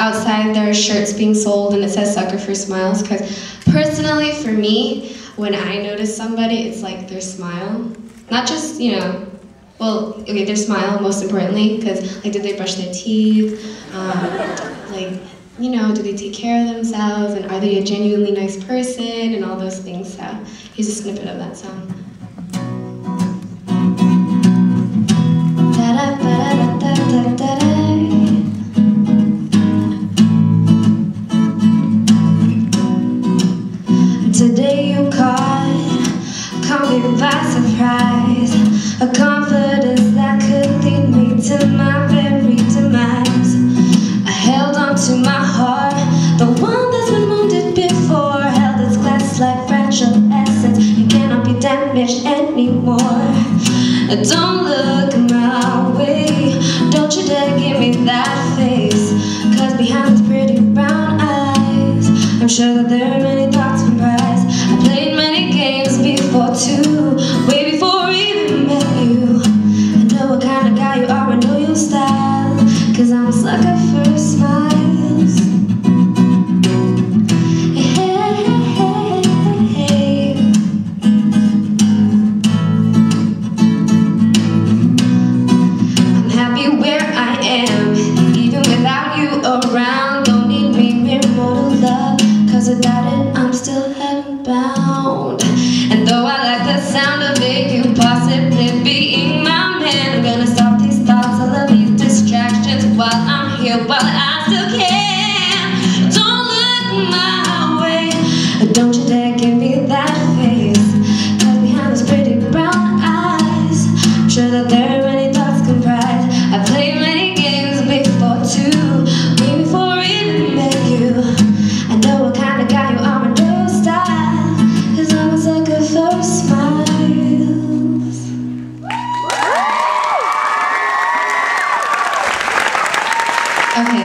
outside there are shirts being sold and it says sucker for smiles because personally for me when i notice somebody it's like their smile. Not just you know well okay their smile most importantly because like did they brush their teeth? Um, like you know do they take care of themselves? And are they a genuinely nice person? And all those things. So here's a snippet of that song Today you caught, caught me by surprise. A confidence that could lead me to my very demise. I held on to my heart, the one that's been wounded before. Held its glass like fragile essence, it cannot be damaged anymore. Don't look my way, don't you dare give me that face. Cause behind those pretty brown eyes I'm sure that there are many thoughts comprised many games before I sure that there are many thoughts comprised. I played many games before too, way before even met you. I know what kind of guy you are, style, smile. Okay.